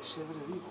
pesebre vivo.